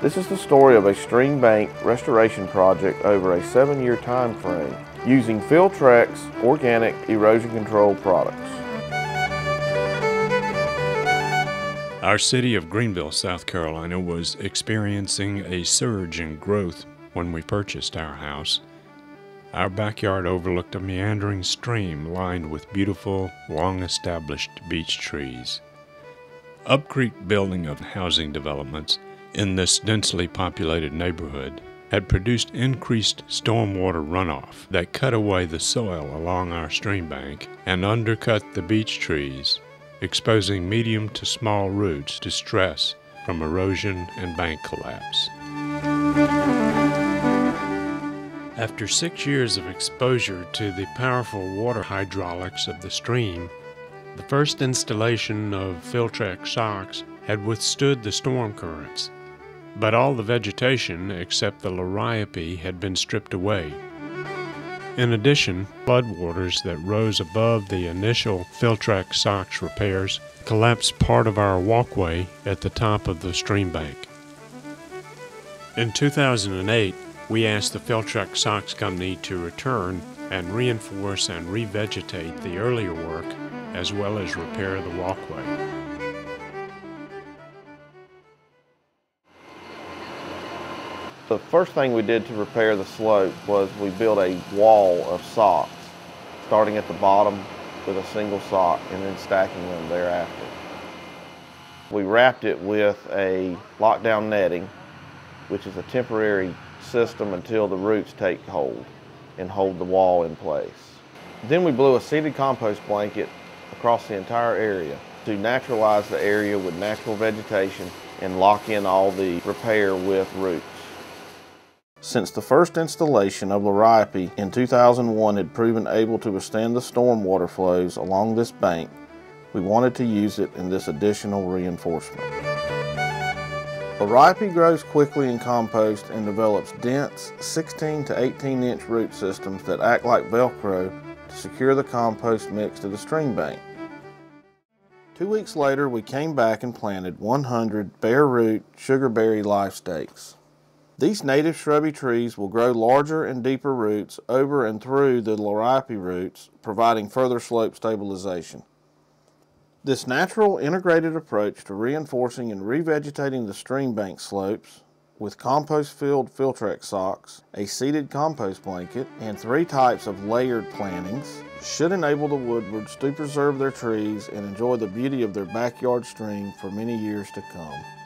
This is the story of a stream bank restoration project over a seven-year time frame using Filtrexx organic erosion control products. Our city of Greenville, South Carolina was experiencing a surge in growth when we purchased our house. Our backyard overlooked a meandering stream lined with beautiful, long established beech trees. Upcreek building of housing developments in this densely populated neighborhood had produced increased stormwater runoff that cut away the soil along our stream bank and undercut the beech trees, exposing medium to small roots to stress from erosion and bank collapse. After six years of exposure to the powerful water hydraulics of the stream, the first installation of Filtrexx socks had withstood the storm currents but all the vegetation except the liriope had been stripped away. In addition, floodwaters that rose above the initial Filtrexx Soxx repairs collapsed part of our walkway at the top of the stream bank. In 2008, we asked the Filtrexx Soxx company to return and reinforce and revegetate the earlier work as well as repair the walkway. The first thing we did to repair the slope was we built a wall of socks, starting at the bottom with a single sock and then stacking them thereafter. We wrapped it with a lockdown netting, which is a temporary system until the roots take hold and hold the wall in place. Then we blew a seeded compost blanket across the entire area to naturalize the area with natural vegetation and lock in all the repair with roots. Since the first installation of Liriope in 2001 had proven able to withstand the storm water flows along this bank, we wanted to use it in this additional reinforcement. Liriope grows quickly in compost and develops dense 16 to 18 inch root systems that act like Velcro to secure the compost mix to the stream bank. Two weeks later, we came back and planted 100 bare root sugarberry life stakes. These native shrubby trees will grow larger and deeper roots over and through the liriope roots, providing further slope stabilization. This natural integrated approach to reinforcing and revegetating the stream bank slopes with compost-filled Filtrexx socks, a seeded compost blanket, and three types of layered plantings should enable the Woodwards to preserve their trees and enjoy the beauty of their backyard stream for many years to come.